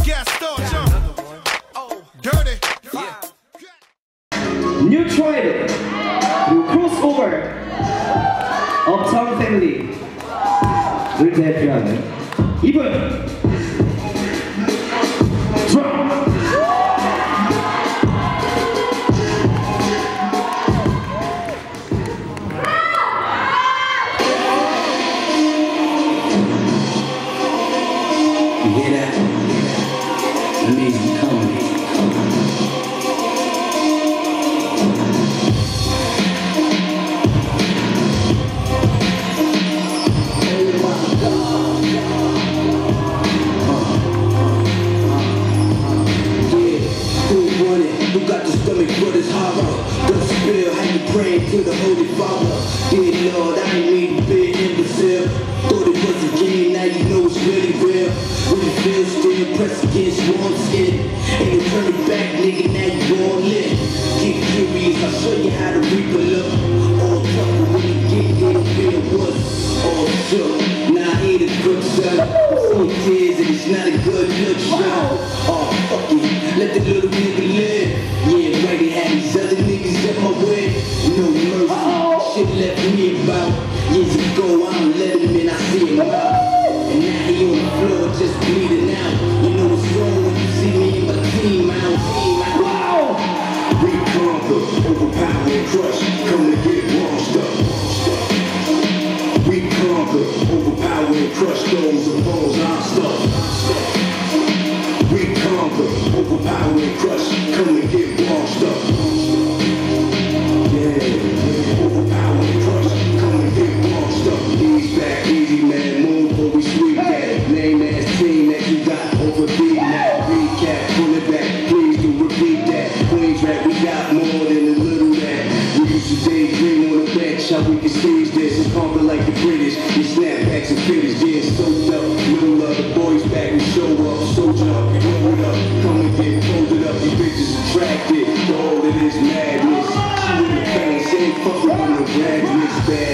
Gas. Oh, dirty. New Tribe. New crossover. Uptown family. We're dead young. Even you praying to the Holy Father? Dear Lord, I ain't mean to be imbecile. Thought it was a game, shook, now I ain't a good son. See tears and it's not a good look, son. Oh, fuck it, let the little nigga live. Yeah, right, he had these other niggas at my way. No mercy, shit left me about. Years ago, I don't let him in, I see him out. And now he on the floor just bleeding out. You know what's wrong when you see me and my team out. Team out. Wow! We conquer, overpower crush, crush those opposed. I'm stuck. We conquer, overpower and crush. Come and get washed up. Yeah, crush. Come and get up. Back, man. Move we that. Ass team that you got. Recap. Please repeat that. We got more than a little that. We used to on the we can stage this and pump like the glad you.